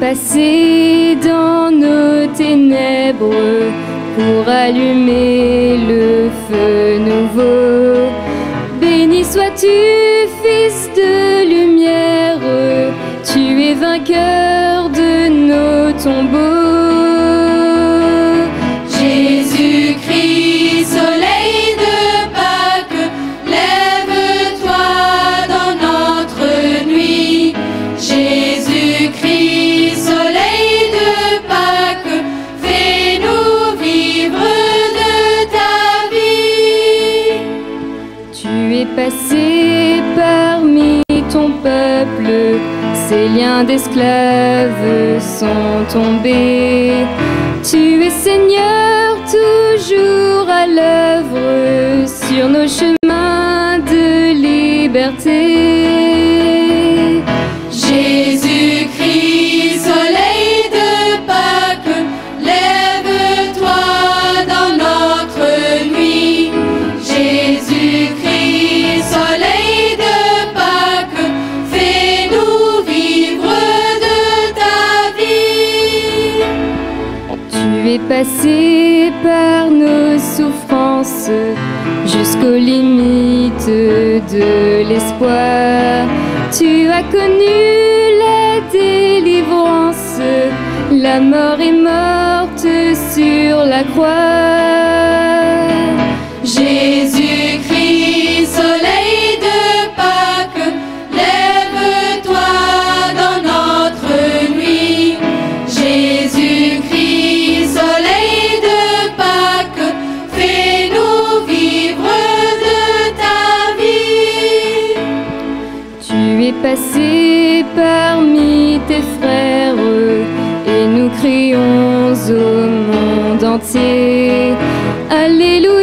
passé dans nos ténèbres pour allumer le feu nouveau. Béni sois-tu, Fils de lumière, tu es vainqueur de nos tombeaux. Tu es passé parmi ton peuple, ces liens d'esclaves sont tombés. Tu es Seigneur toujours à l'œuvre sur nos chemins Passé par nos souffrances jusqu'aux limites de l'espoir. Tu as connu la délivrance, la mort est morte sur la croix. Passé parmi tes frères et nous crions au monde entier. Alléluia,